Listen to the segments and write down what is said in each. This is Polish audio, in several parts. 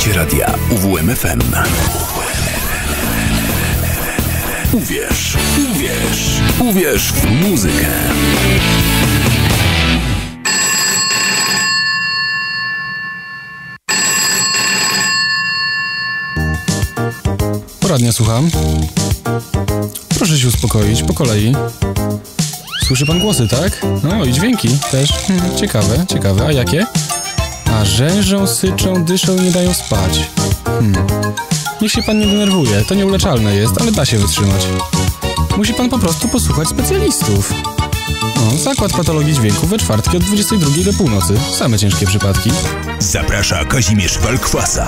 Słuchacie radia UWMFM. Uwierz, uwierz, uwierz w muzykę. Poradnia słucham. Proszę się uspokoić, po kolei. Słyszy pan głosy, tak? No i dźwięki też. Hmm, ciekawe, ciekawe. A jakie? A rzężą, syczą, dyszą i nie dają spać. Hmm. Niech się pan nie denerwuje, to nieuleczalne jest, ale da się wytrzymać. Musi pan po prostu posłuchać specjalistów. No, zakład patologii dźwięku we czwartki od 22 do północy. Same ciężkie przypadki. Zaprasza Kazimierz Walkwasa.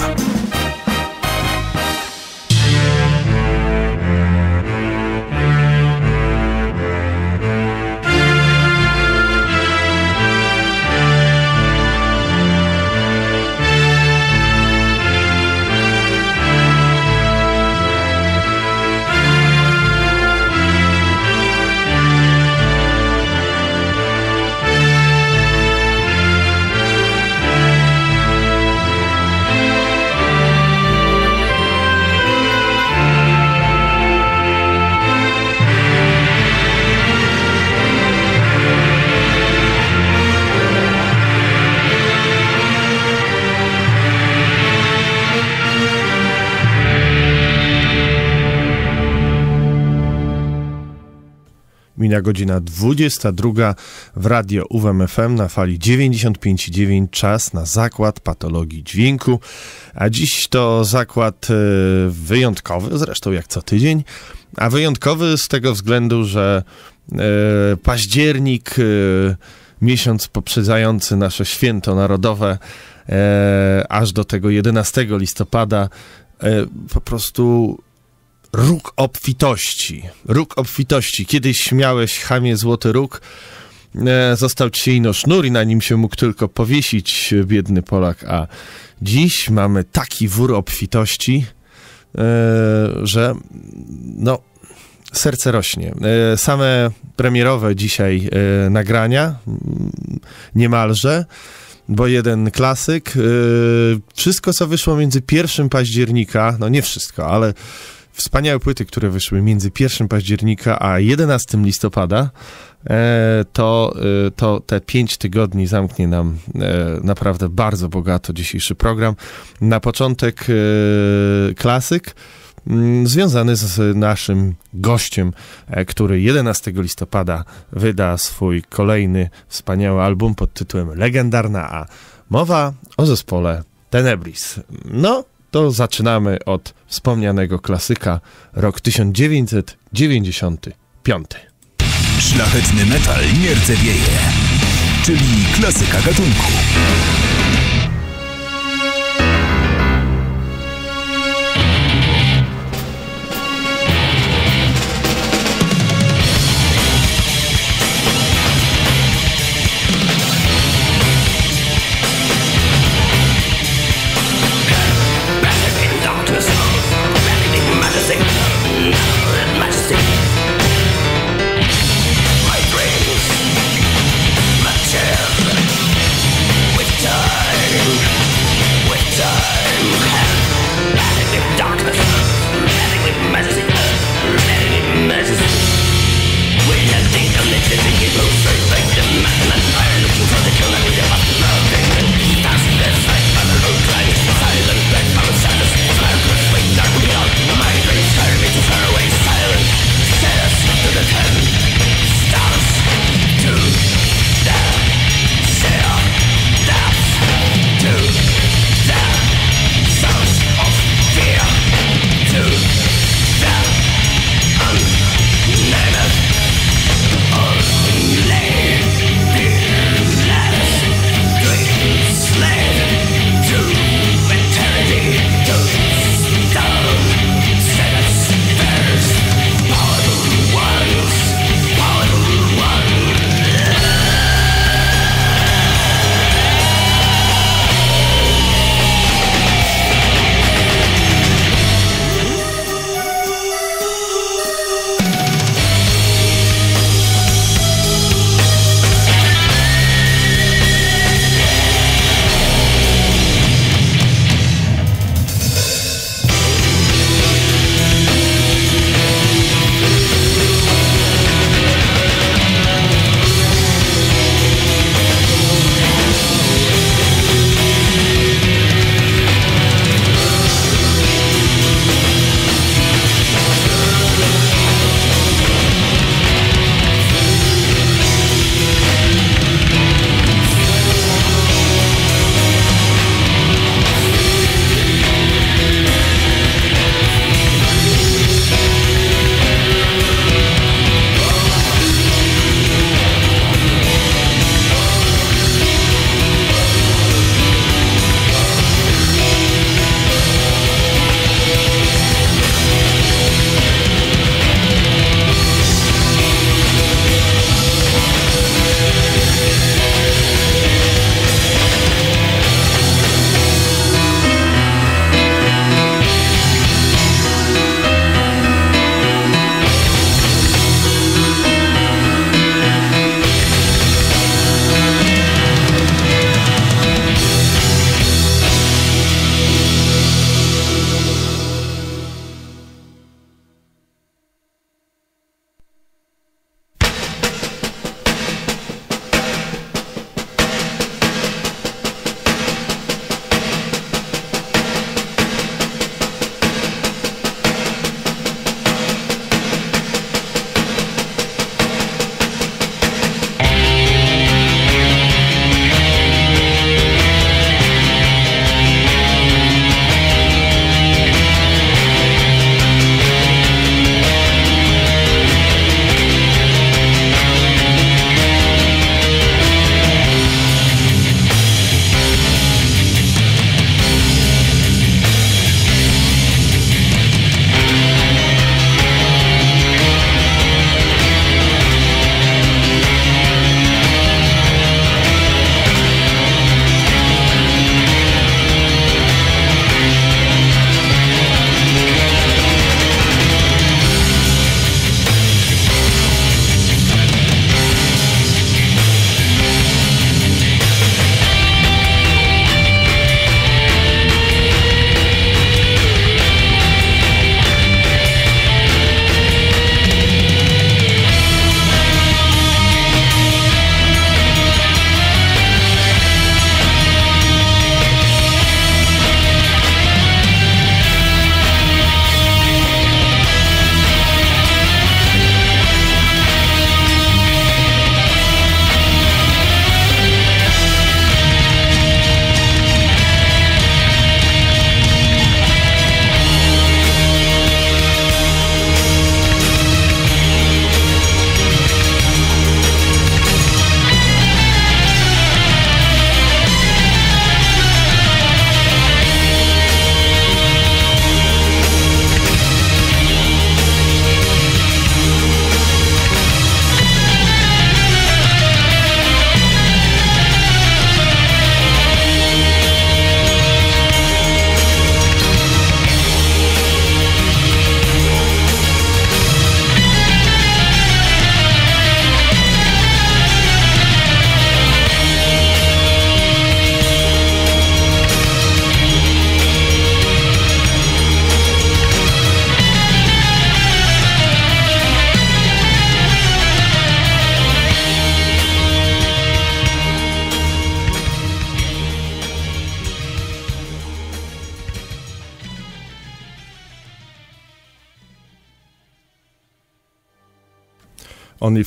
Mina godzina 22 w radio UWMFM na fali 95,9 czas na zakład patologii dźwięku. A dziś to zakład e, wyjątkowy, zresztą jak co tydzień, a wyjątkowy z tego względu, że e, październik, e, miesiąc poprzedzający nasze święto narodowe, e, aż do tego 11 listopada, e, po prostu róg obfitości. Róg obfitości. Kiedyś miałeś chamie złoty róg, e, został ci ino sznur i na nim się mógł tylko powiesić biedny Polak, a dziś mamy taki wór obfitości, e, że no serce rośnie. E, same premierowe dzisiaj nagrania, mm, niemalże, bo jeden klasyk. Wszystko, co wyszło między 1 października, no nie wszystko, ale wspaniałe płyty, które wyszły między 1 października a 11 listopada, e, to, e, to te pięć tygodni zamknie nam e, naprawdę bardzo bogato dzisiejszy program. Na początek klasyk mm, związany z naszym gościem, który 11 listopada wyda swój kolejny wspaniały album pod tytułem Legendarna A. Mowa o zespole Tenebris. No, to zaczynamy od wspomnianego klasyka, rok 1995. Szlachetny metal nie rdzewieje, czyli klasyka gatunku.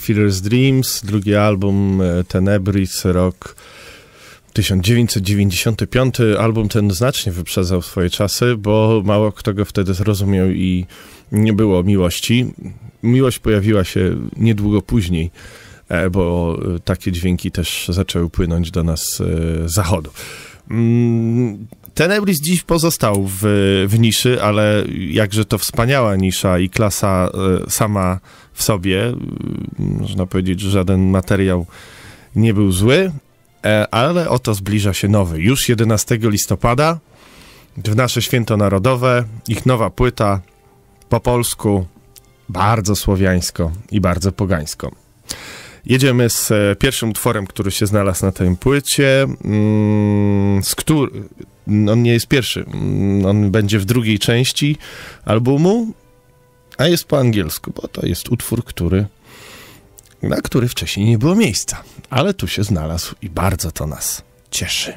Fear's Dreams, drugi album e, Tenebris, rok 1995. Album ten znacznie wyprzedzał swoje czasy, bo mało kto go wtedy zrozumiał i nie było miłości. Miłość pojawiła się niedługo później, e, bo e, takie dźwięki też zaczęły płynąć do nas z zachodu. Mm, Tenebris dziś pozostał w, w niszy, ale jakże to wspaniała nisza i klasa sama w sobie. Można powiedzieć, że żaden materiał nie był zły, e, ale oto zbliża się nowy. Już 11 listopada, w nasze święto narodowe, ich nowa płyta po polsku, bardzo słowiańsko i bardzo pogańsko. Jedziemy z e, pierwszym utworem, który się znalazł na tej płycie, mm, z który, on nie jest pierwszy, mm, on będzie w drugiej części albumu, a jest po angielsku, bo to jest utwór, który, na który wcześniej nie było miejsca, ale tu się znalazł i bardzo to nas cieszy.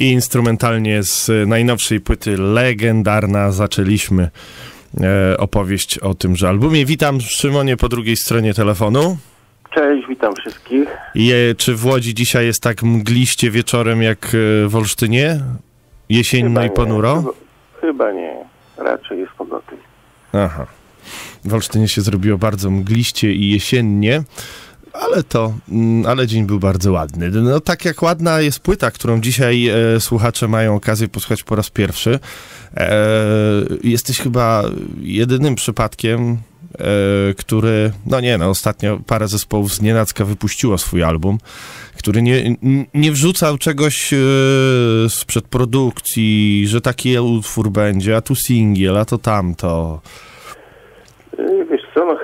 I instrumentalnie z najnowszej płyty legendarna zaczęliśmy e, opowieść o tymże albumie. Witam Szymonie po drugiej stronie telefonu. Cześć, witam wszystkich. I, e, czy w Łodzi dzisiaj jest tak mgliście wieczorem jak e, w Olsztynie? Jesienno i ponuro? Chyba, chyba nie. Raczej jest pogoda. Aha. W Olsztynie się zrobiło bardzo mgliście i jesiennie ale to, mm, ale dzień był bardzo ładny. No tak jak ładna jest płyta, którą dzisiaj e, słuchacze mają okazję posłuchać po raz pierwszy. E, jesteś chyba jedynym przypadkiem, e, który, no nie, no ostatnio parę zespołów z Nienacka wypuściło swój album, który nie, nie wrzucał czegoś e, sprzed produkcji, że taki utwór będzie, a tu singiel, a to tamto.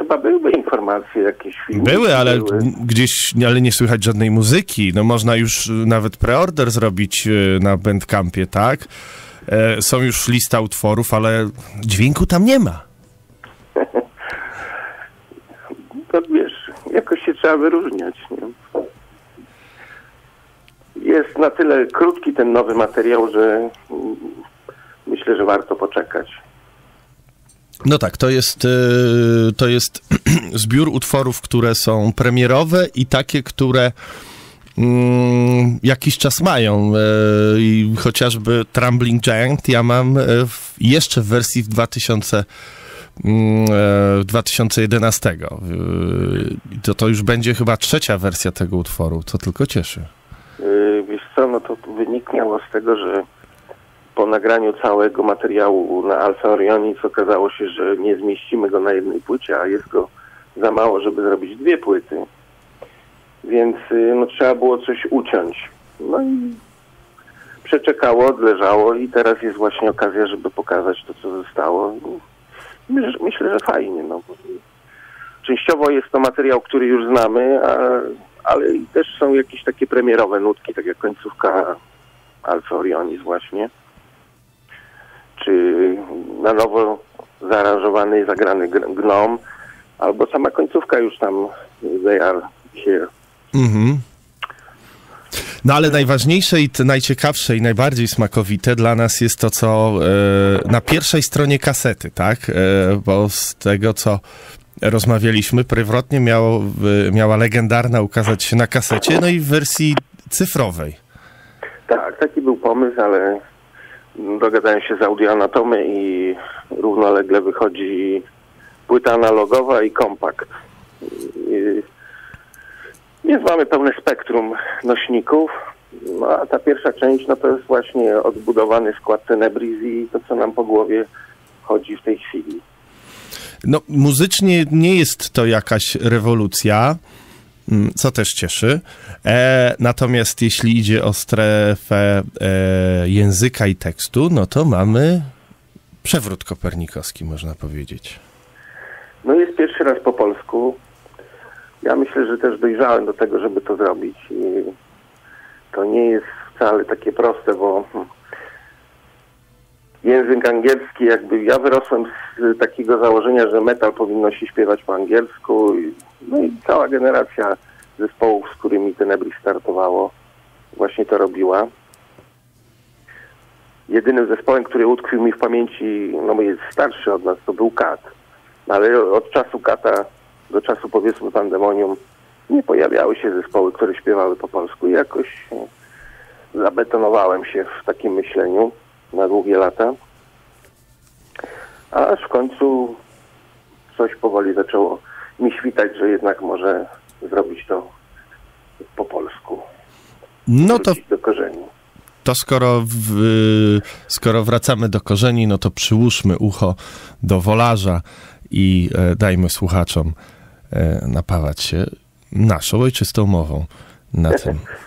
Chyba były informacje, jakieś filmy. Były, ale gdzieś, ale nie słychać żadnej muzyki. No można już y, nawet preorder zrobić y, na Bandcampie, tak? E, Są już lista utworów, ale dźwięku tam nie ma. To wiesz, jakoś się trzeba wyróżniać, nie? Jest na tyle krótki ten nowy materiał, że mm, myślę, że warto poczekać. No tak, to jest, y, to jest zbiór utworów, które są premierowe i takie, które mm, jakiś czas mają. y, I chociażby Trembling Giant ja mam w, jeszcze w wersji w 2000 mm, e, 2011. Y, To, to już będzie chyba trzecia wersja tego utworu, co tylko cieszy. Wiesz co, no to wyniknęło z tego, że po nagraniu całego materiału na Alfa Orionis okazało się, że nie zmieścimy go na jednej płycie, a jest go za mało, żeby zrobić dwie płyty. Więc yy, no, trzeba było coś uciąć. No i przeczekało, odleżało i teraz jest właśnie okazja, żeby pokazać to, co zostało. Myślę, że- fajnie. No. Częściowo jest to materiał, który już znamy, a, ale też są jakieś takie premierowe nutki, tak jak końcówka Alfa Orionis właśnie. Czy na nowo zaaranżowany i zagrany gr- Gnom, albo sama końcówka już tam They Are Here. Mhm. No ale najważniejsze i najciekawsze i najbardziej smakowite dla nas jest to, co e, na pierwszej stronie kasety, tak? E, bo z tego, co rozmawialiśmy, prywatnie miało, miała legendarna ukazać się na kasecie, no i w wersji cyfrowej. Tak, taki był pomysł, ale dogadałem się z audioanatomy i równolegle wychodzi płyta analogowa i kompakt. Więc mamy pełne spektrum nośników. No, a ta pierwsza część no to jest właśnie odbudowany skład Tenebris i to, co nam po głowie chodzi w tej chwili. No, muzycznie nie jest to jakaś rewolucja, co też cieszy. E, natomiast jeśli idzie o strefę e, języka i tekstu, no to mamy przewrót kopernikowski, można powiedzieć. No jest pierwszy raz po polsku. Ja myślę, że też dojrzałem do tego, żeby to zrobić. I to nie jest wcale takie proste, bo hmm, język angielski, jakby ja wyrosłem z takiego założenia, że metal powinno się śpiewać po angielsku. No i cała generacja zespołów, z którymi Tenebris startowało, właśnie to robiła. Jedynym zespołem, który utkwił mi w pamięci, no bo jest starszy od nas, to był Kat. Ale od czasu Kata do czasu powiedzmy Pandemonium nie pojawiały się zespoły, które śpiewały po polsku i jakoś e, zabetonowałem się w takim myśleniu na długie lata. A aż w końcu coś powoli zaczęło mi świtać, że jednak może zrobić to po polsku. No to, Wrócić do korzeni. to skoro, w, skoro wracamy do korzeni, no to przyłóżmy ucho do wolarza i e, dajmy słuchaczom e, napawać się naszą ojczystą mową na tym.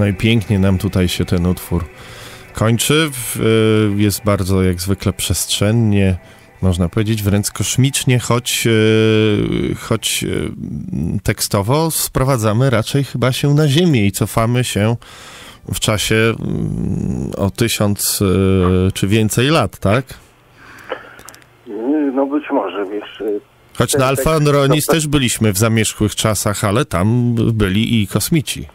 No i pięknie nam tutaj się ten utwór kończy. Y, Jest bardzo jak zwykle przestrzennie, można powiedzieć wręcz kosmicznie, choć, y, choć y, tekstowo sprowadzamy raczej chyba się na Ziemię i cofamy się w czasie mm, o tysiąc czy więcej lat, tak? No być może, wiesz, Choć na Alfa tekst- Ronis też byliśmy w zamierzchłych czasach, ale tam byli i kosmici.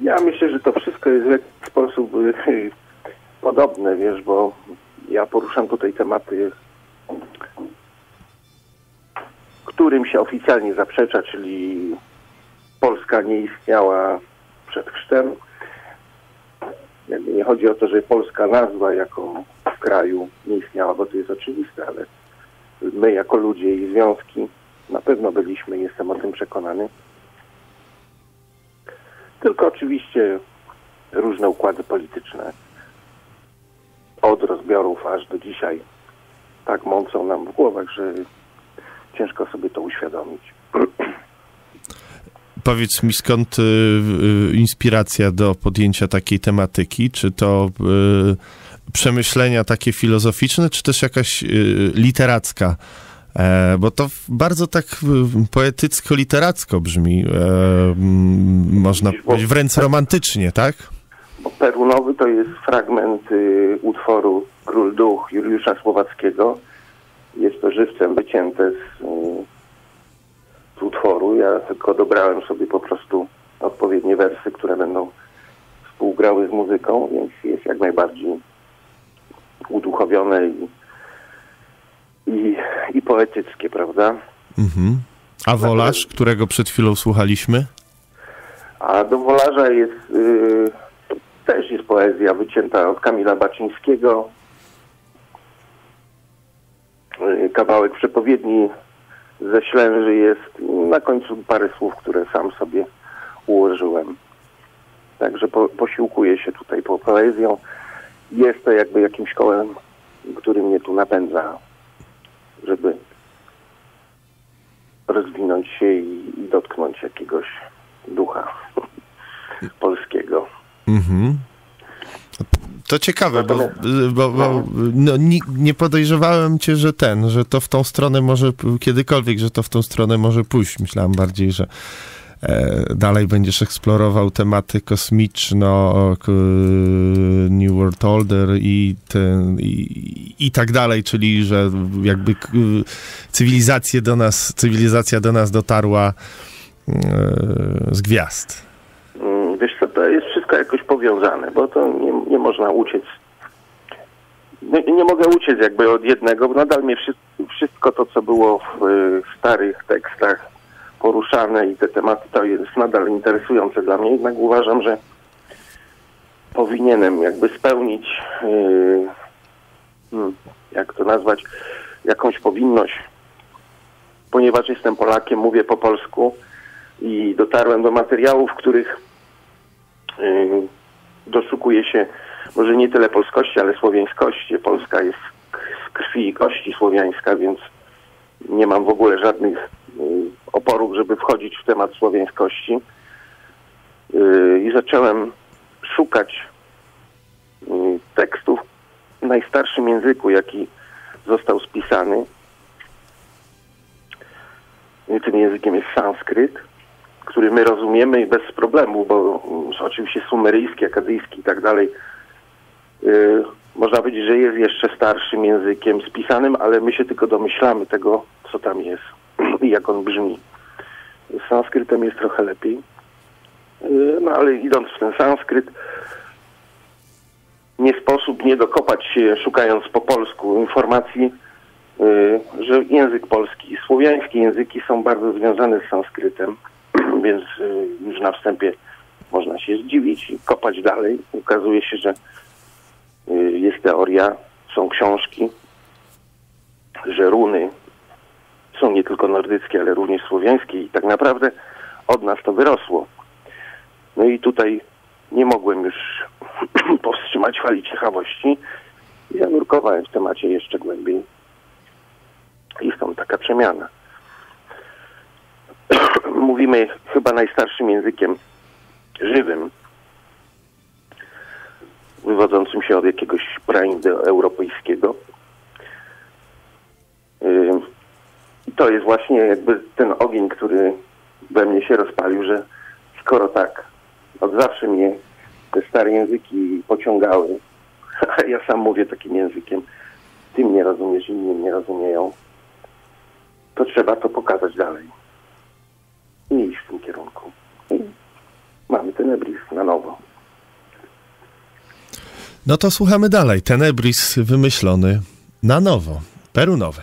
Ja myślę, że to wszystko jest w jakiś sposób y, podobne, wiesz, bo ja poruszam tutaj tematy, którym się oficjalnie zaprzecza, czyli Polska nie istniała przed chrztem. Nie chodzi o to, że polska nazwa jako kraju nie istniała, bo to jest oczywiste, ale my jako ludzie i związki na pewno byliśmy, jestem o tym przekonany. Tylko oczywiście różne układy polityczne od rozbiorów aż do dzisiaj tak mącą nam w głowach, że ciężko sobie to uświadomić. Powiedz mi, skąd y, y, inspiracja do podjęcia takiej tematyki? Czy to y, przemyślenia takie filozoficzne, czy też jakaś y, literacka? E, bo to bardzo tak poetycko-literacko brzmi, e, można powiedzieć, wręcz romantycznie, tak? Bo Perunowy to jest fragment y, utworu Król Duch Juliusza Słowackiego. Jest to żywcem wycięte z, y, z utworu. Ja tylko dobrałem sobie po prostu odpowiednie wersy, które będą współgrały z muzyką, więc jest jak najbardziej uduchowione i, i, i poetyckie, prawda? Mhm. A Wolarz, którego przed chwilą słuchaliśmy? A do Wolarza jest y, też jest poezja wycięta od Kamila Baczyńskiego. Y, kawałek przepowiedni ze Ślęży jest na końcu parę słów, które sam sobie ułożyłem. Także po, posiłkuję się tutaj po poezją. Jest to jakby jakimś kołem, który mnie tu napędza żeby rozwinąć się i, i dotknąć jakiegoś ducha polskiego. Mhm. To ciekawe, bo, bo, bo no, nie, nie podejrzewałem cię, że ten, że to w tą stronę może kiedykolwiek, że to w tą stronę może pójść. Myślałem bardziej, że dalej będziesz eksplorował tematy kosmiczno, New World Order i, ten, i, i tak dalej, czyli że jakby do nas, cywilizacja do nas dotarła e, z gwiazd. Mm, Wiesz co, to jest wszystko jakoś powiązane, bo to nie, nie można uciec. Nie, nie mogę uciec jakby od jednego, bo nadal mnie wszystko, wszystko to, co było w y, starych tekstach poruszane i te tematy, to jest nadal interesujące dla mnie. Jednak uważam, że powinienem jakby spełnić, y, hmm, jak to nazwać, jakąś powinność, ponieważ jestem Polakiem, mówię po polsku i dotarłem do materiałów, w których y, doszukuje się może nie tyle polskości, ale słowiańskości. Polska jest z krwi i kości słowiańska, więc nie mam w ogóle żadnych oporów, żeby wchodzić w temat słowiańskości. Y, I zacząłem szukać y, tekstów w najstarszym języku, jaki został spisany. I Tym językiem jest sanskryt który my rozumiemy bez problemu, bo oczywiście sumeryjski, akadyjski i tak dalej, można powiedzieć, że jest jeszcze starszym językiem spisanym, ale my się tylko domyślamy tego, co tam jest jak on brzmi. Z sanskrytem jest trochę lepiej. Yy, no ale idąc w ten sanskryt, nie sposób nie dokopać się, szukając po polsku informacji, yy, że język polski i słowiańskie języki są bardzo związane z sanskrytem więc y, już na wstępie można się zdziwić i kopać dalej. Okazuje się, że jest teoria, są książki, że runy są nie tylko nordyckie, ale również słowiańskie i tak naprawdę od nas to wyrosło. No i tutaj nie mogłem już powstrzymać fali ciekawości i zanurkowałem w temacie jeszcze głębiej. I stąd taka przemiana mówimy chyba najstarszym językiem żywym, wywodzącym się od jakiegoś praindoeuropejskiego. Yy, I to jest właśnie jakby ten ogień, który we mnie się rozpalił, że skoro tak, od zawsze mnie te stare języki pociągały, a ja sam mówię takim językiem, ty mnie rozumiesz, inni mnie rozumieją, to trzeba to pokazać dalej i iść w tym kierunku. I mamy Tenebris na nowo. No to słuchamy dalej. Tenebris wymyślony na nowo, perunowy.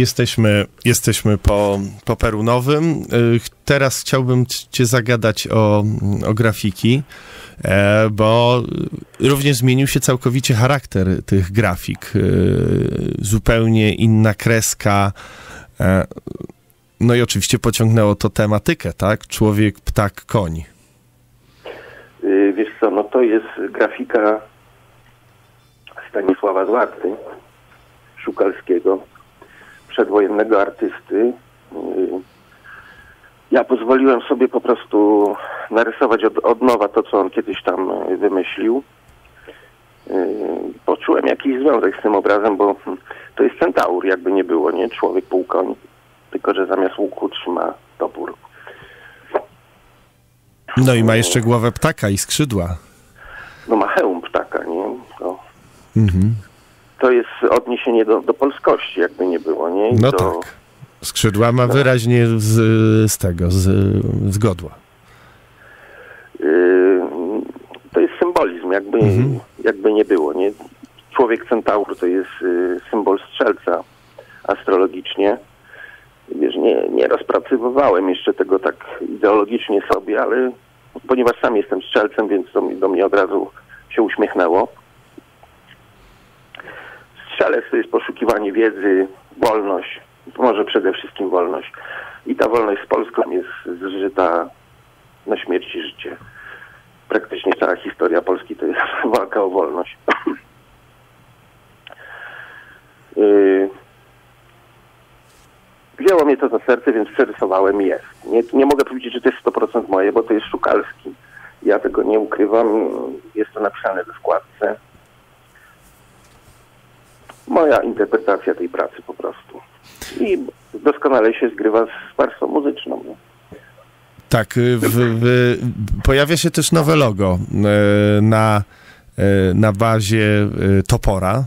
Jesteśmy, jesteśmy po, po Perunowym. Y, ch- Teraz chciałbym cię zagadać o, o grafiki, e, bo również zmienił się całkowicie charakter tych grafik. Y, Zupełnie inna kreska. e, No i oczywiście pociągnęło to tematykę, tak? Człowiek, ptak, koń. Y, Wiesz co, no to jest grafika Stanisława Zwarty, Szukalskiego, przedwojennego artysty. Y, Ja pozwoliłem sobie po prostu narysować od, od nowa to, co on kiedyś tam wymyślił. Y, Poczułem jakiś związek z tym obrazem, bo to jest centaur, jakby nie było, nie? Człowiek półkoń, tylko że zamiast łuku trzyma topór. No i ma jeszcze głowę ptaka i skrzydła. no ma hełm ptaka, nie? To, Mhm. To jest odniesienie do, do polskości, jakby nie było, nie? I No do, tak. Skrzydła ma wyraźnie z, z tego, z, z godła. y, to jest symbolizm, jakby, Mhm. jakby nie było, nie? Człowiek centaur to jest y, symbol strzelca astrologicznie. Wiesz, nie, nie rozpracowywałem jeszcze tego tak ideologicznie sobie, ale ponieważ sam jestem strzelcem, więc to do mnie od razu się uśmiechnęło. Strzelec to jest poszukiwanie wiedzy, wolność, może przede wszystkim wolność. I ta wolność z Polską jest zżyta na śmierć i życie. Praktycznie cała historia Polski to jest walka o wolność. Yy, Wzięło mnie to za serce, więc przerysowałem jest. Nie, nie mogę powiedzieć, że to jest 100% moje, bo to jest Szukalski. Ja tego nie ukrywam. Jest to napisane we wkładce. Moja interpretacja tej pracy po prostu. I doskonale się zgrywa z warstwą muzyczną. No. Tak, y, w, w, pojawia się też nowe logo e, na, e, na bazie topora.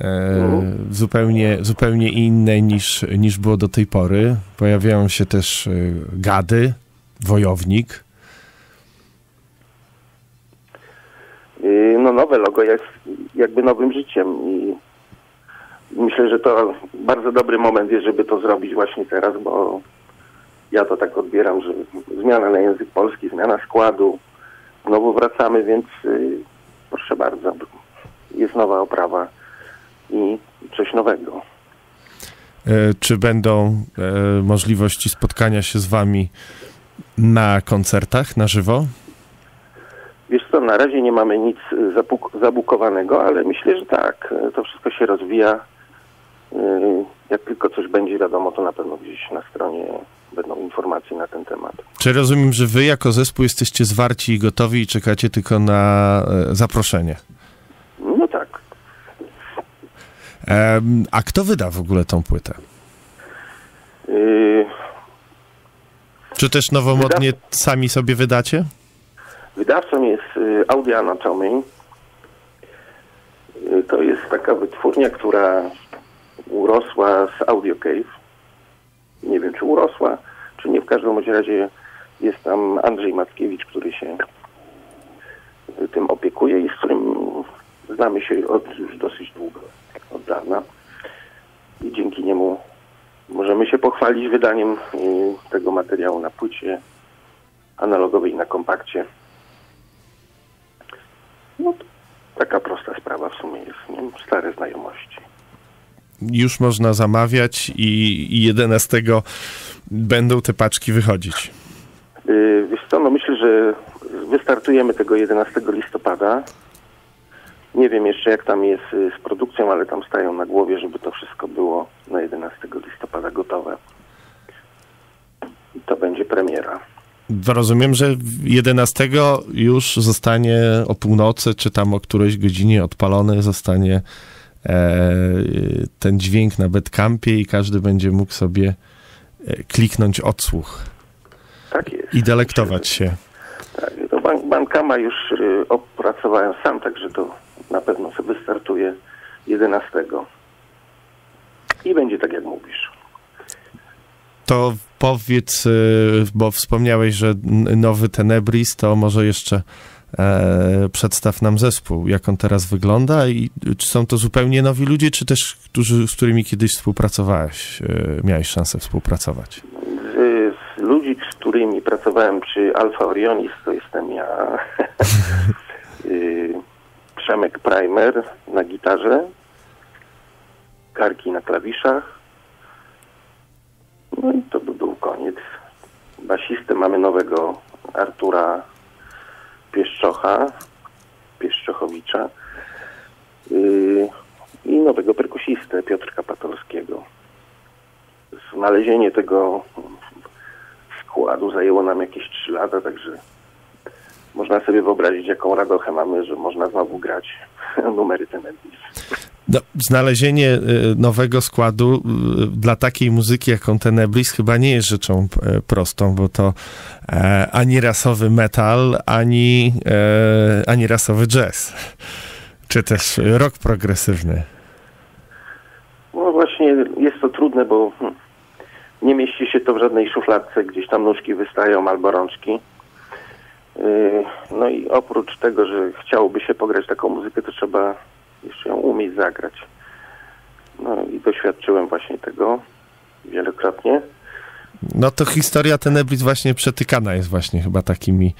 E, zupełnie, zupełnie inne niż, niż było do tej pory. Pojawiają się też gady, wojownik. Yy, No nowe logo jest jakby nowym życiem i myślę, że to bardzo dobry moment jest, żeby to zrobić właśnie teraz, bo ja to tak odbieram, że zmiana na język polski, zmiana składu, znowu wracamy, więc yy, proszę bardzo, jest nowa oprawa i coś nowego. E, Czy będą e, możliwości spotkania się z wami na koncertach na żywo? Wiesz co, na razie nie mamy nic y, zabukowanego, ale myślę, że tak. y, To wszystko się rozwija. Y, Jak tylko coś będzie wiadomo, to na pewno gdzieś na stronie będą informacje na ten temat. Czy rozumiem, że wy jako zespół jesteście zwarci i gotowi i czekacie tylko na e, zaproszenie? No tak. A kto wyda w ogóle tą płytę? Czy też nowomodnie sami sobie wydacie? Wydawcą jest Audio Anatomy. Y, To jest taka wytwórnia, która urosła z Audio Cave. Nie wiem, czy urosła, czy nie. W każdym razie jest tam Andrzej Mackiewicz, który się y, tym opiekuje i z którym znamy się od już dosyć długo, od dawna. I dzięki niemu możemy się pochwalić wydaniem y, tego materiału na płycie analogowej na kompakcie. No taka prosta sprawa w sumie jest, nie? Stare znajomości. Już można zamawiać i, i 11 będą te paczki wychodzić. Yy, wiesz co, no myślę, że wystartujemy tego 11 listopada. Nie wiem jeszcze jak tam jest y, z produkcją, ale tam stają na głowie, żeby to wszystko było na 11 listopada gotowe. I to będzie premiera. Rozumiem, że 11 już zostanie o północy, czy tam o którejś godzinie odpalony zostanie e, ten dźwięk na bedcampie i każdy będzie mógł sobie e, kliknąć odsłuch Tak jest. i delektować się. Tak, to ban- Bankama już y, opracowałem sam, także to na pewno sobie wystartuje 11. I będzie tak jak mówisz. To powiedz, y, bo wspomniałeś, że nowy Tenebris, to może jeszcze e, przedstaw nam zespół, jak on teraz wygląda i czy są to zupełnie nowi ludzie, czy też którzy, z którymi kiedyś współpracowałeś, e, miałeś szansę współpracować? Z, z ludzi, z którymi pracowałem przy Alfa Orionis, to jestem ja, y, Przemek Primer na gitarze, Karki na klawiszach. No i to by był koniec. Basistę mamy nowego Artura Pieszczocha, Pieszczochowicza y, i nowego perkusistę Piotrka Patolskiego. Znalezienie tego składu zajęło nam jakieś 3 lata, także można sobie wyobrazić, jaką radochę mamy, że można znowu grać numery Tenebris. No, znalezienie y, nowego składu y, dla takiej muzyki, jaką Tenebris, chyba nie jest rzeczą e, prostą, bo to e, ani rasowy metal, ani, e, ani rasowy jazz, czy też rock progresywny. No właśnie jest to trudne, bo hmm, nie mieści się to w żadnej szufladce, gdzieś tam nóżki wystają albo rączki. Yy, No i oprócz tego, że chciałoby się pograć taką muzykę, to trzeba jeszcze ją umieć zagrać. No i doświadczyłem właśnie tego wielokrotnie. No to historia Tenebris właśnie przetykana jest właśnie chyba takimi,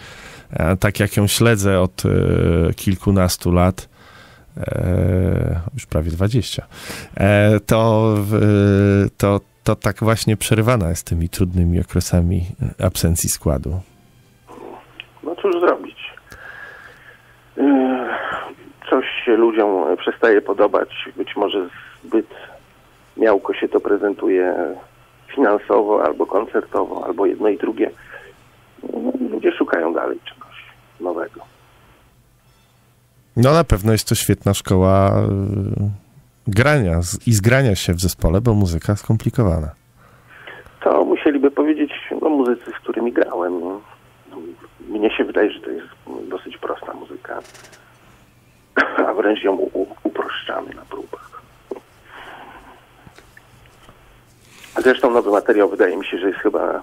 e, tak jak ją śledzę od e, kilkunastu lat, e, już prawie 20, e, to, to, to tak właśnie przerywana jest tymi trudnymi okresami absencji składu. No cóż zrobić? Się ludziom przestaje podobać, być może zbyt miałko się to prezentuje finansowo, albo koncertowo, albo jedno i drugie. No, ludzie szukają dalej czegoś nowego. No na pewno jest to świetna szkoła e, grania i zgrania się w zespole, bo muzyka skomplikowana. To musieliby powiedzieć no, muzycy, z którymi grałem. No. Mnie się wydaje, że to jest dosyć prosta muzyka, a wręcz ją uproszczamy na próbach. Zresztą nowy materiał wydaje mi się, że jest chyba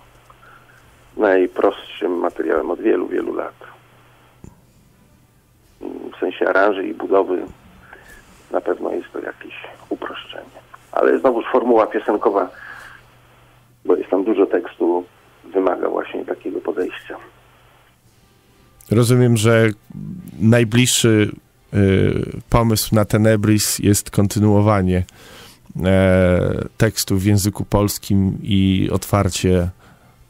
najprostszym materiałem od wielu, wielu lat. W sensie aranży i budowy na pewno jest to jakieś uproszczenie. Ale znowuż formuła piosenkowa bo jest tam dużo tekstu, wymaga właśnie takiego podejścia. Rozumiem, że najbliższy pomysł na Tenebris jest kontynuowanie e, tekstu w języku polskim i otwarcie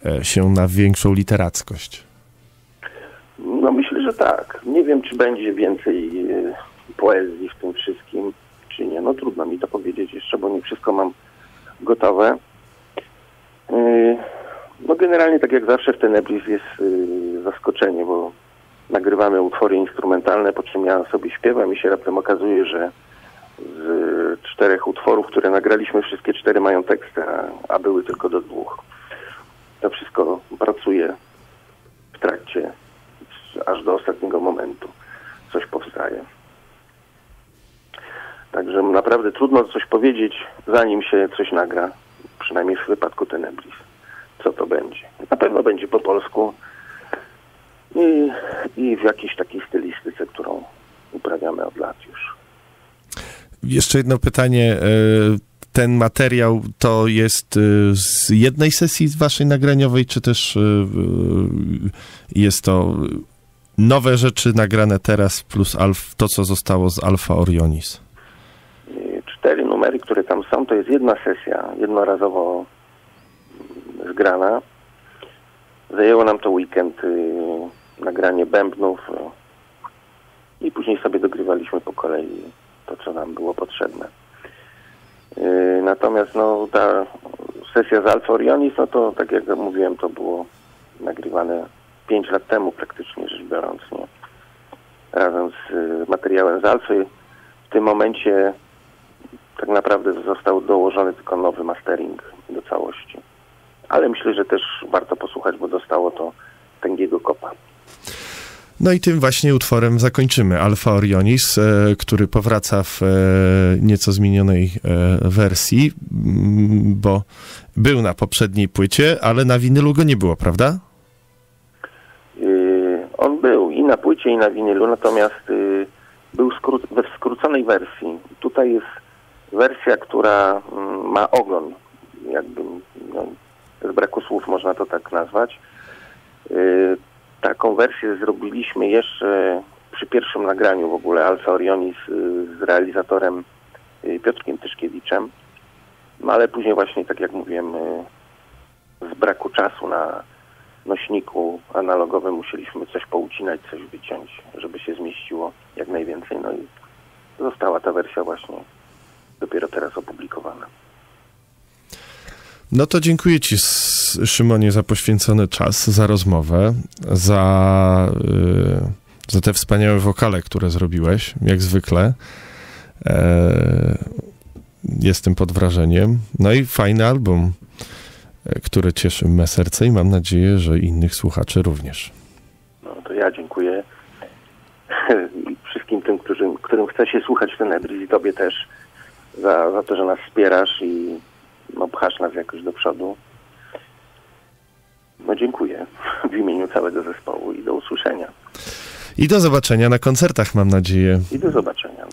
e, się na większą literackość. No myślę, że tak. Nie wiem, czy będzie więcej e, poezji w tym wszystkim, czy nie. No trudno mi to powiedzieć jeszcze, bo nie wszystko mam gotowe. No generalnie tak jak zawsze w Tenebris jest zaskoczenie, bo nagrywamy utwory instrumentalne, po czym ja sobie śpiewam i się raptem okazuje, że z czterech utworów, które nagraliśmy, wszystkie cztery mają teksty, a, a były tylko do dwóch. To wszystko pracuje w trakcie, aż do ostatniego momentu coś powstaje. Także naprawdę trudno coś powiedzieć, zanim się coś nagra, przynajmniej w wypadku Tenebris. Co to będzie? Na pewno będzie po polsku i, i w jakiejś takiej stylistyce, którą uprawiamy od lat już. Jeszcze jedno pytanie. e, Ten materiał to jest e, z jednej sesji waszej nagraniowej, czy też e, jest to nowe rzeczy nagrane teraz plus alf, to, co zostało z Alfa Orionis? Cztery numery, które tam są, to jest jedna sesja, jednorazowo zgrana. Zajęło nam to weekend y, nagranie bębnów y, i później sobie dogrywaliśmy po kolei to, co nam było potrzebne. Y, natomiast no, ta sesja z Alfa Orionis, no to tak jak mówiłem, to było nagrywane nagrywane 5 lat temu praktycznie rzecz biorąc, nie? Razem z y, materiałem z Alfy. W tym momencie tak naprawdę został dołożony tylko nowy mastering do całości. Ale myślę, że też warto posłuchać, bo dostało to tęgiego kopa. No i tym właśnie utworem zakończymy. Alfa Orionis, e, który powraca w e, nieco zmienionej e, wersji, mm, bo był na poprzedniej płycie, ale na winylu go nie było, prawda? Yy, on był i na płycie, i na winylu, natomiast yy, był we skróconej wersji. Tutaj jest wersja, która mm, ma ogon, jakby no, z braku słów można to tak nazwać. Taką wersję zrobiliśmy jeszcze przy pierwszym nagraniu w ogóle Alfa Orionis yy, z realizatorem yy, Piotrkiem Tyszkiewiczem. No ale później właśnie, tak jak mówiłem, yy, z braku czasu na nośniku analogowym musieliśmy coś poucinać, coś wyciąć, żeby się zmieściło jak najwięcej. No i została ta wersja właśnie dopiero teraz opublikowana. No to dziękuję Ci, Szymonie, za poświęcony czas, za rozmowę, za, y, za te wspaniałe wokale, które zrobiłeś, jak zwykle. E, jestem pod wrażeniem. No i fajny album, e, który cieszy me serce i mam nadzieję, że innych słuchaczy również. No to ja dziękuję wszystkim tym, którym, którym chce się słuchać ten Edris i Tobie też za, za to, że nas wspierasz i no, pchasz nas jakoś do przodu. No dziękuję w imieniu całego zespołu i do usłyszenia. I do zobaczenia na koncertach, mam nadzieję. I do zobaczenia.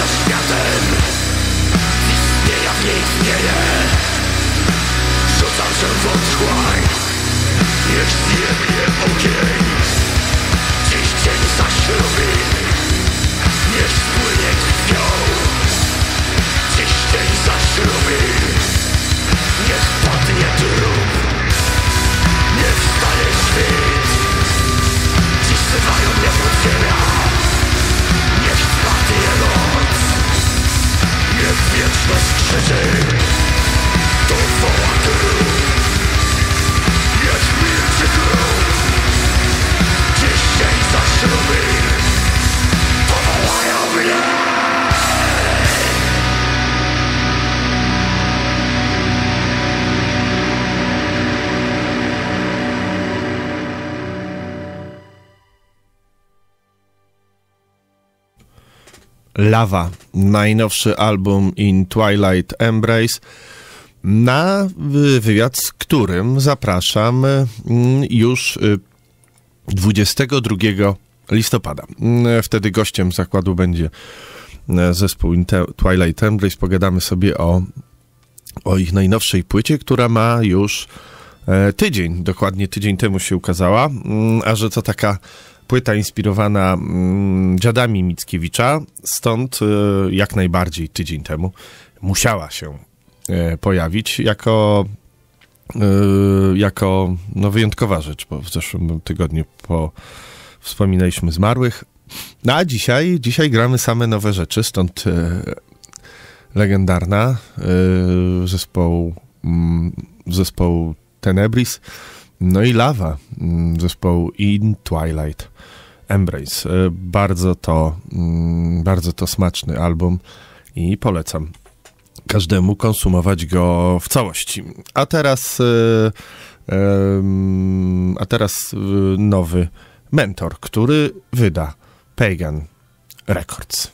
Za światem. Istnieje, w nie istnieje Rzucam się w otchłań. Niech zjebie ogień. Dziś dzień zaślubi Niech spłynie krwią. Dziś dzień zaślubi wieczność krzyczy To woła Lava, najnowszy album In Twilight Embrace, na y, wywiad, z którym zapraszam y, już y, 22 listopada. Y, Wtedy gościem zakładu będzie y, zespół In Twilight Embrace. Pogadamy sobie o, o ich najnowszej płycie, która ma już e, tydzień, dokładnie tydzień temu się ukazała, Mm, a że to taka płyta inspirowana mm, dziadami Mickiewicza, stąd e, jak najbardziej tydzień temu musiała się e, pojawić jako, e, jako no, wyjątkowa rzecz, bo w zeszłym tygodniu po, wspominaliśmy zmarłych. No a dzisiaj, dzisiaj gramy same nowe rzeczy, stąd e, legendarna e, zespoł, mm, Tenebris, no i Lava, mm, zespoł In Twilight Embrace. E, Bardzo to, mm, bardzo to smaczny album i polecam każdemu konsumować go w całości. A teraz, e, a teraz e, nowy mentor, który wyda Pagan Records.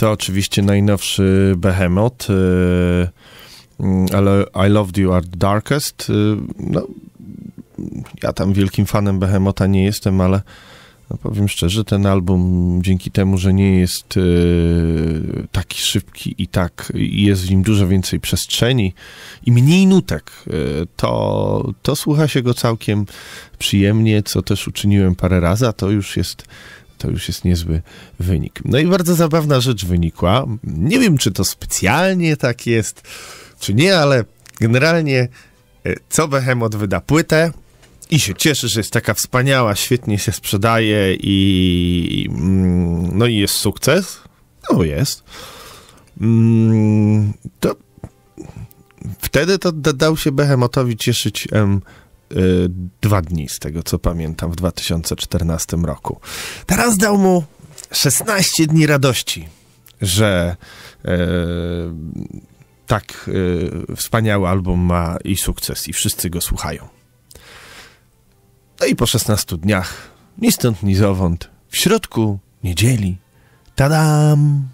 To oczywiście najnowszy Behemoth, y, mm, ale I Loved You Are Darkest. Y, no, ja tam wielkim fanem Behemota nie jestem, ale no powiem szczerze, ten album dzięki temu, że nie jest y, taki szybki i tak jest w nim dużo więcej przestrzeni i mniej nutek, to, to słucha się go całkiem przyjemnie, co też uczyniłem parę razy, a to już jest to już jest niezły wynik. No i bardzo zabawna rzecz wynikła. Nie wiem, czy to specjalnie tak jest, czy nie, ale generalnie e, co Behemoth wyda płytę i się cieszy, że jest taka wspaniała, świetnie się sprzedaje i mm, no i jest sukces. No jest. Mm, to wtedy to da- dał się Behemothowi cieszyć em, dwa dni, z tego co pamiętam, w 2014 roku. Teraz dał mu 16 dni radości, że e, tak e, wspaniały album ma i sukces, i wszyscy go słuchają. No i po 16 dniach, ni stąd, ni zowąd, w środku niedzieli, tadam!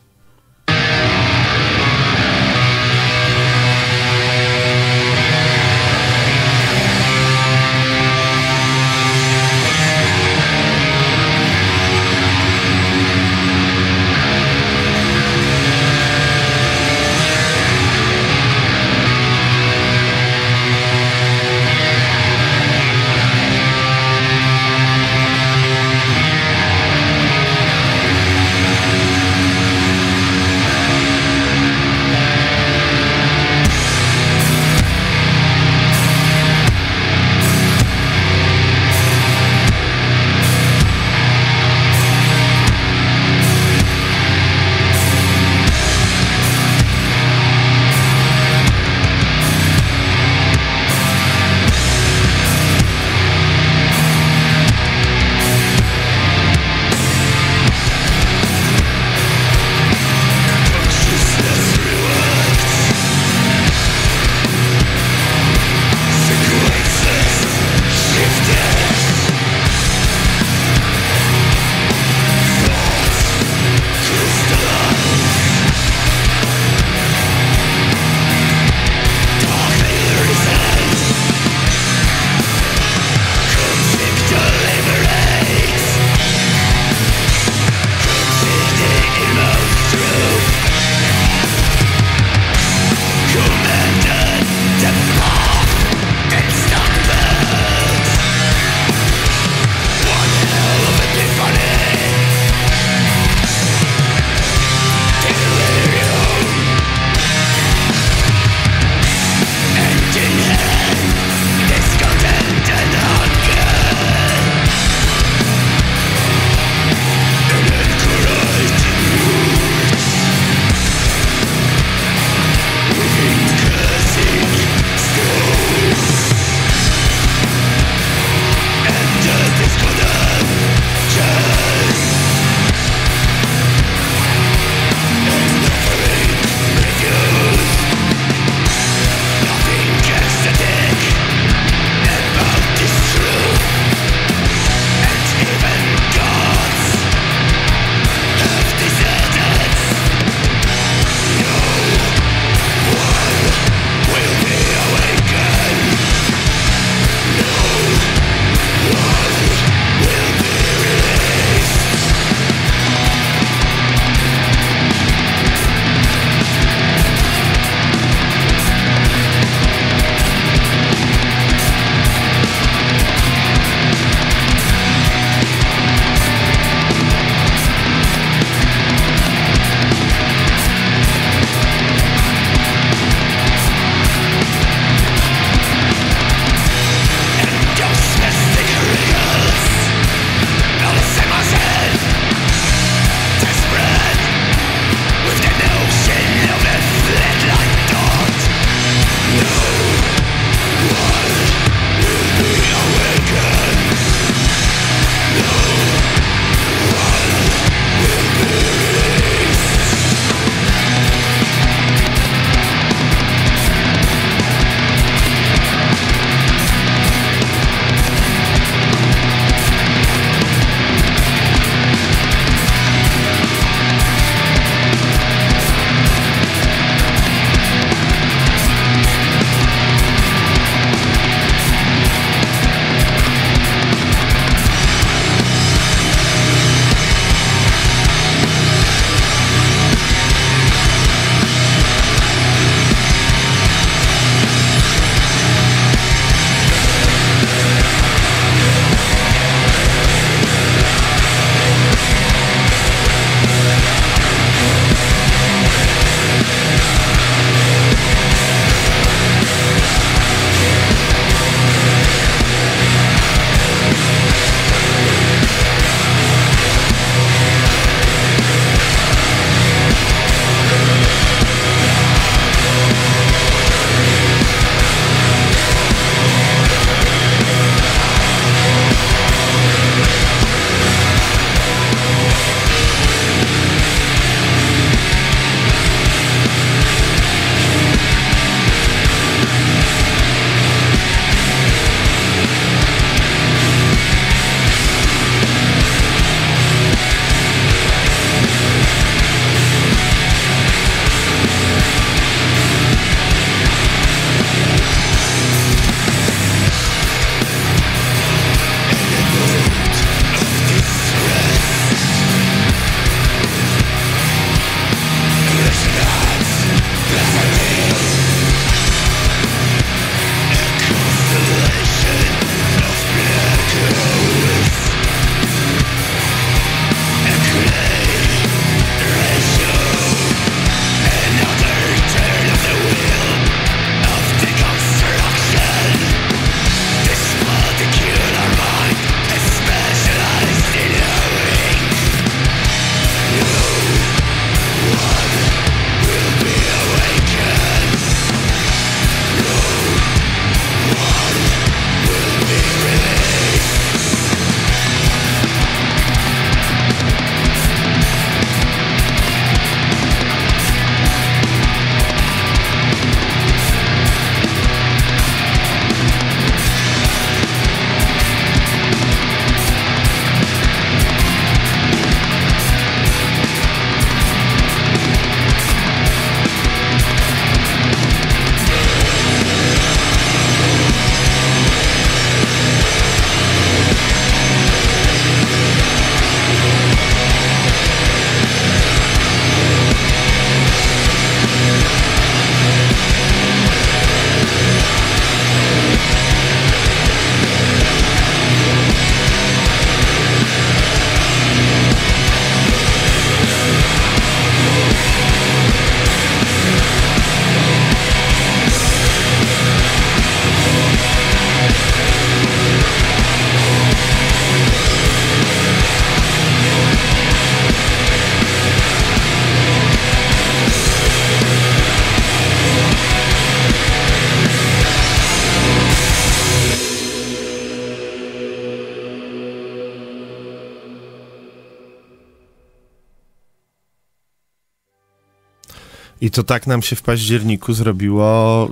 To tak nam się w październiku zrobiło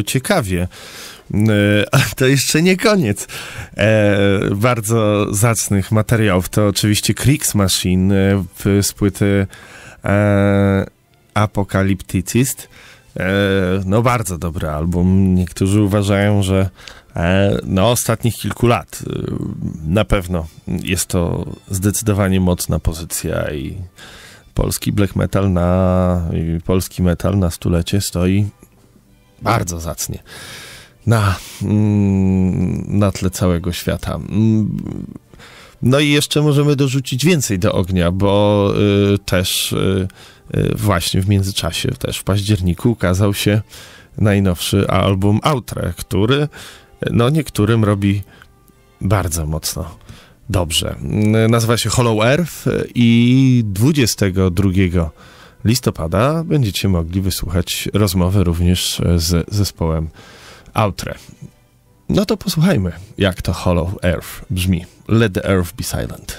y, ciekawie. Y, A to jeszcze nie koniec e, bardzo zacnych materiałów. To oczywiście Kriegs Machine e, w- z płyty e, Apocalypticist. E, no bardzo dobry album. Niektórzy uważają, że e, no ostatnich kilku lat na pewno jest to zdecydowanie mocna pozycja i polski black metal na polski metal na stulecie stoi bardzo zacnie na, mm, na tle całego świata. Mm, No i jeszcze możemy dorzucić więcej do ognia, bo y, też y, y, właśnie w międzyczasie, też w październiku ukazał się najnowszy album Outre, który no niektórym robi bardzo mocno dobrze. Nazywa się Hollow Earth y, i 22 listopada będziecie mogli wysłuchać rozmowy również y, z zespołem Outre. No to posłuchajmy, jak to Hollow Earth brzmi. Let the earth be silent.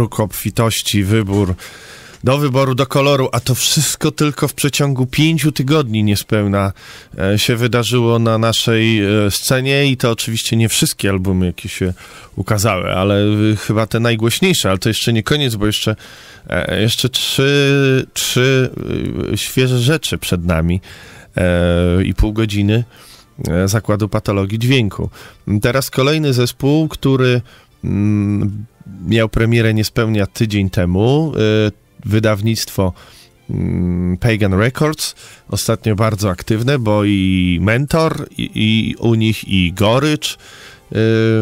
Róg obfitości, wybór do wyboru, do koloru, a to wszystko tylko w przeciągu pięciu tygodni niespełna e, się wydarzyło na naszej e, scenie i to oczywiście nie wszystkie albumy, jakie się ukazały, ale e, chyba te najgłośniejsze, ale to jeszcze nie koniec, bo jeszcze, e, jeszcze trzy, trzy e, świeże rzeczy przed nami i pół godziny Zakładu Patologii Dźwięku. Teraz kolejny zespół, który mm, miał premierę niespełnia tydzień temu. E, Wydawnictwo mm, Pagan Records, ostatnio bardzo aktywne, bo i Mentor, i, i u nich i Gorycz,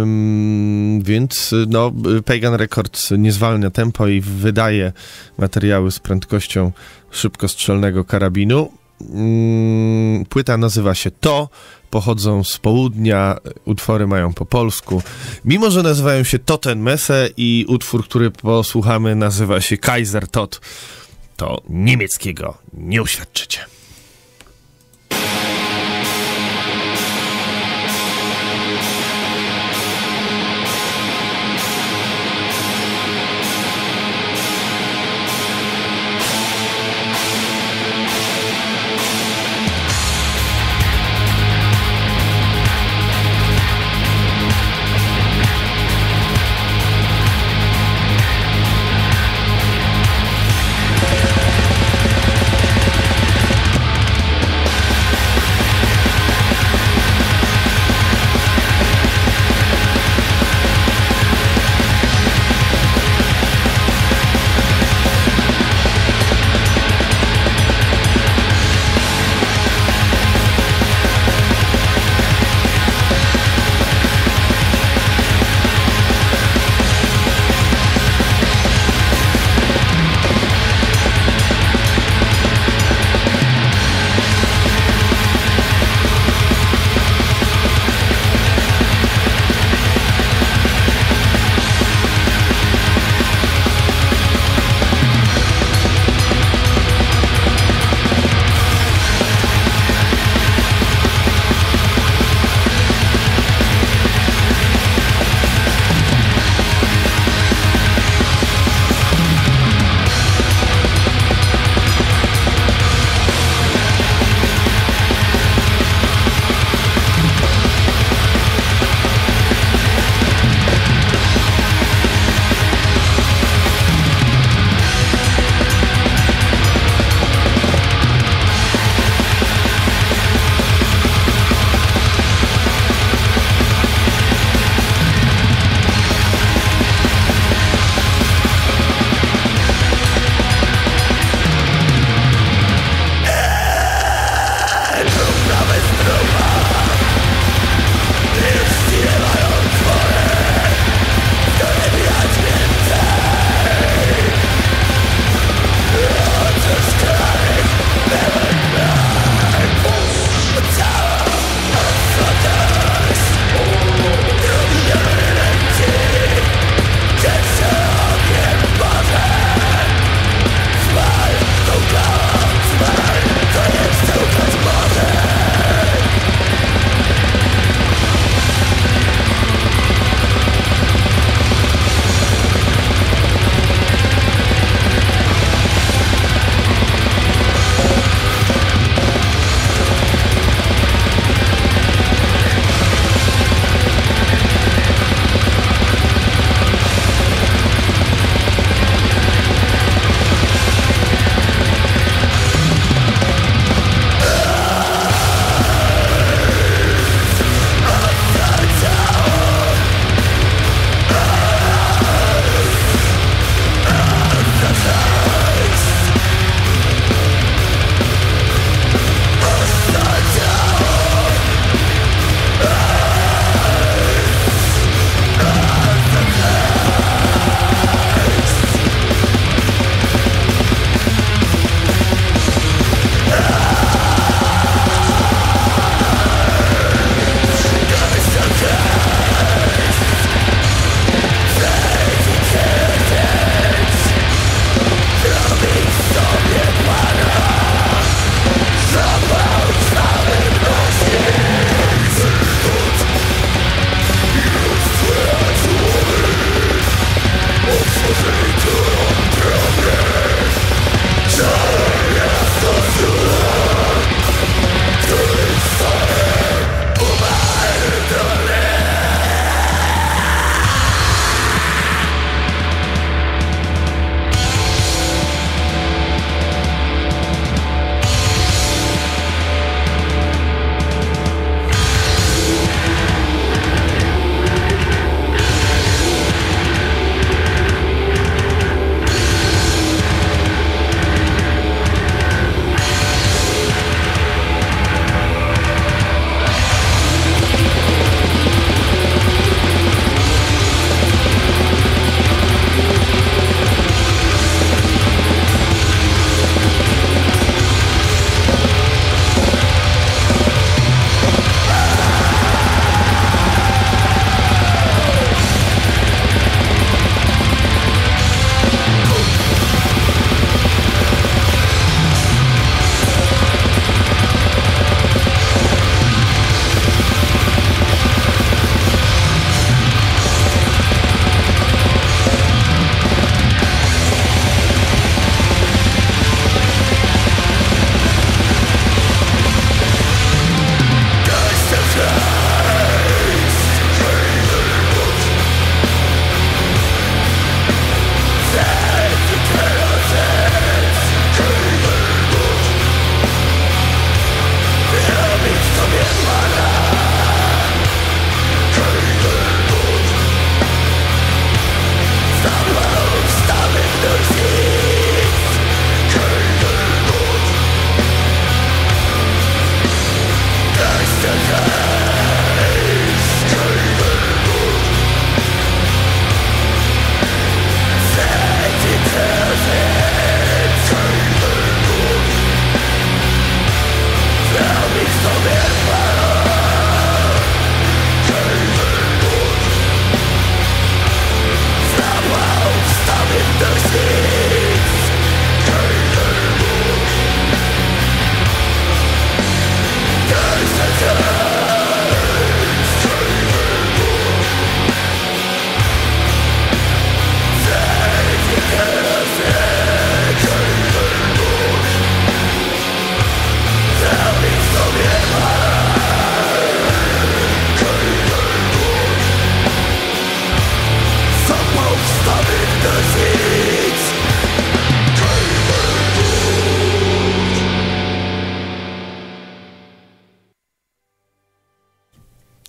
Ym, więc no, Pagan Records nie zwalnia tempo i wydaje materiały z prędkością szybkostrzelnego karabinu. Ym, płyta nazywa się To, pochodzą z południa, utwory mają po polsku. Mimo, że nazywają się Toten Messe i utwór, który posłuchamy nazywa się Kaiser Tot, to niemieckiego nie uświadczycie.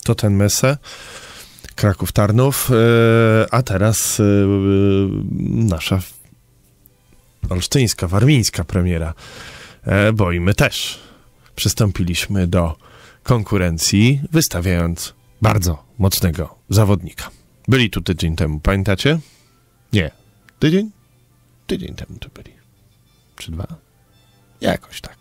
To ten Messe, Kraków Tarnów, e, a teraz e, nasza olsztyńska, warmińska premiera, e, bo i my też przystąpiliśmy do konkurencji, wystawiając bardzo mocnego zawodnika. Byli tu tydzień temu, pamiętacie? Nie. Tydzień? Tydzień temu to byli. Czy dwa? Jakoś tak.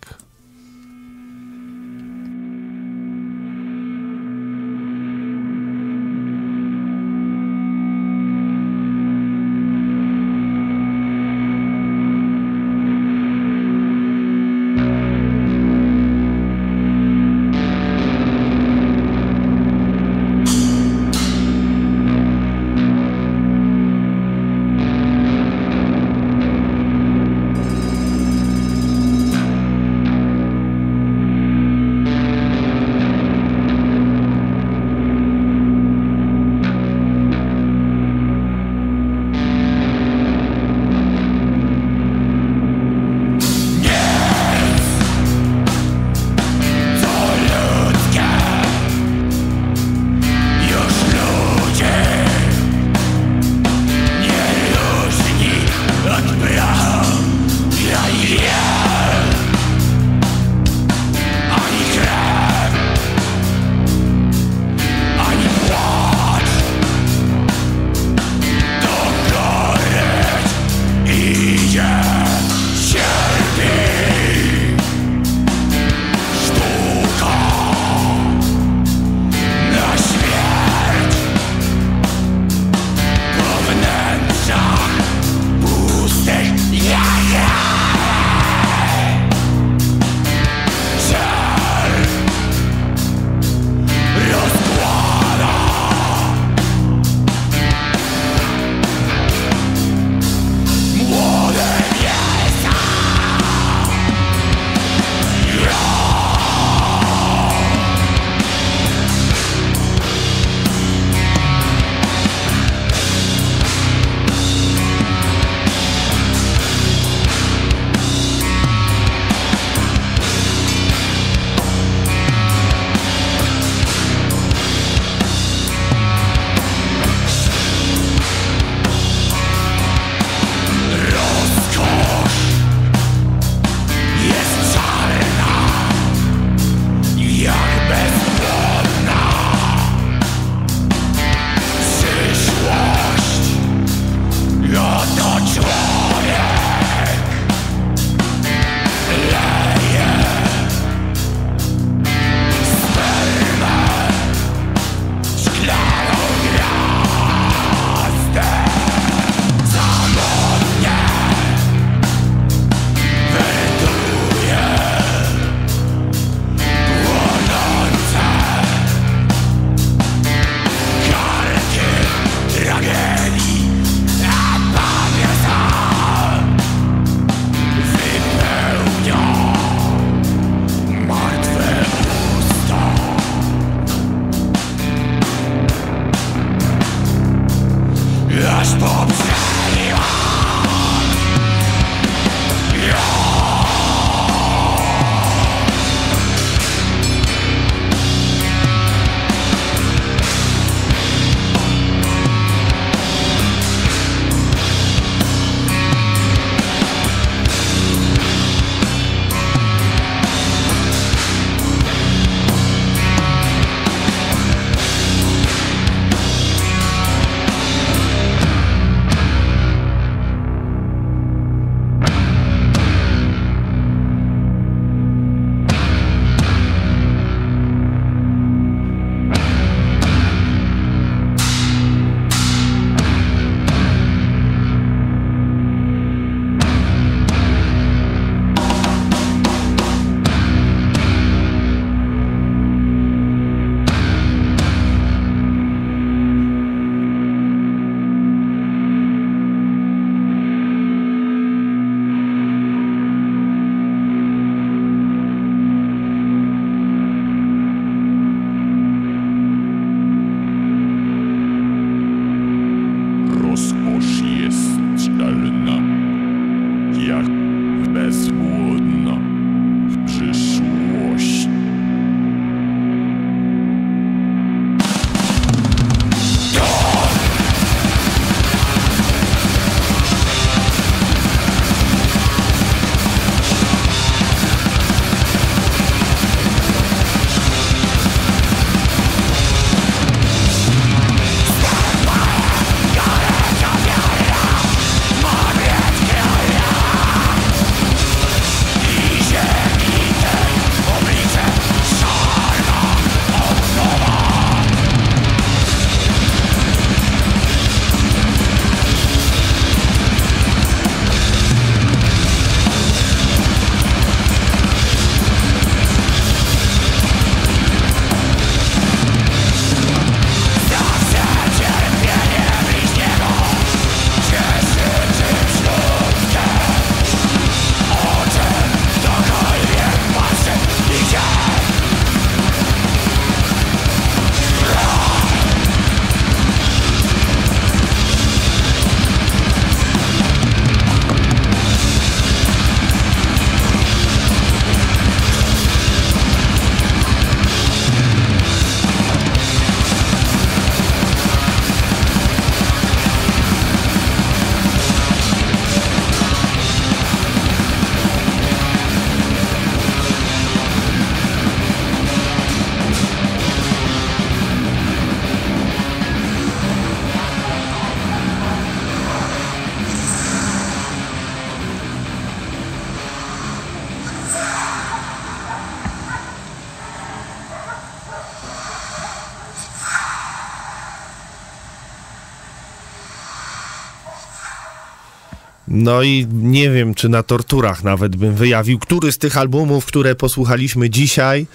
No i nie wiem, czy na torturach nawet bym wyjawił, który z tych albumów, które posłuchaliśmy dzisiaj,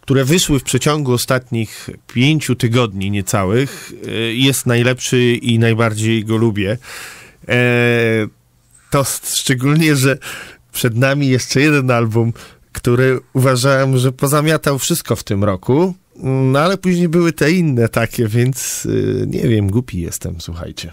które wyszły w przeciągu ostatnich pięciu tygodni niecałych, e, jest najlepszy i najbardziej go lubię. E, to szczególnie, że przed nami jeszcze jeden album, który uważałem, że pozamiatał wszystko w tym roku, no ale później były te inne takie, więc y, nie wiem, głupi jestem, słuchajcie.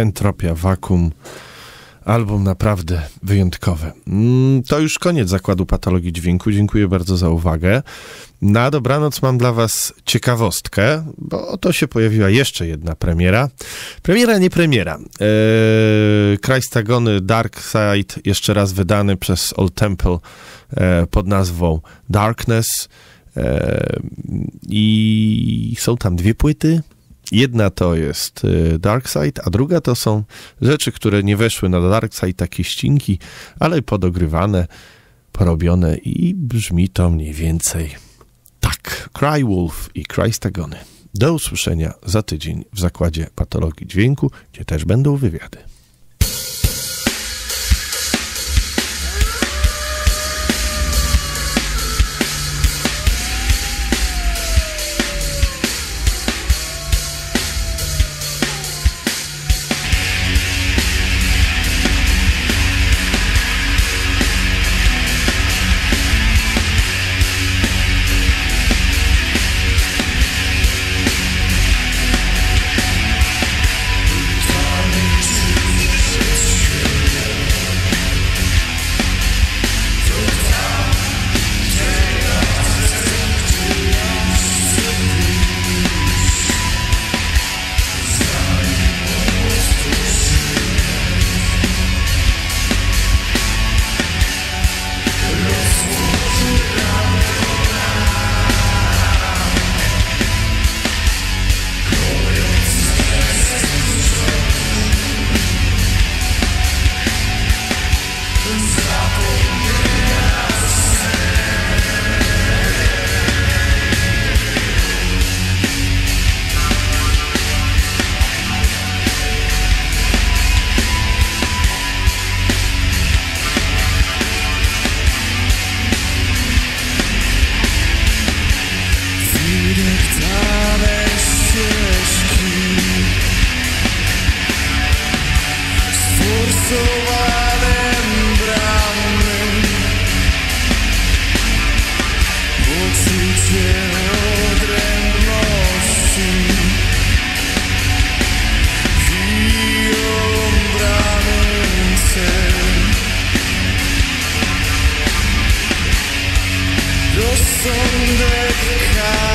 Entropia, Vakuum. Album naprawdę wyjątkowy. Mm, To już koniec zakładu patologii dźwięku. Dziękuję bardzo za uwagę. Na dobranoc mam dla Was ciekawostkę, bo oto się pojawiła jeszcze jedna premiera. Premiera, nie premiera. Eee, Christagony Dark Side, jeszcze raz wydany przez Old Temple e, pod nazwą Darkness. E, I są tam dwie płyty. Jedna to jest e, Dark Side, a druga to są rzeczy, które nie weszły na Dark Side, takie ścinki, ale podogrywane, porobione i brzmi to mniej więcej tak. Cry Wolf i Christagony. Do usłyszenia za tydzień w zakładzie patologii dźwięku, gdzie też będą wywiady. Sonderkreis.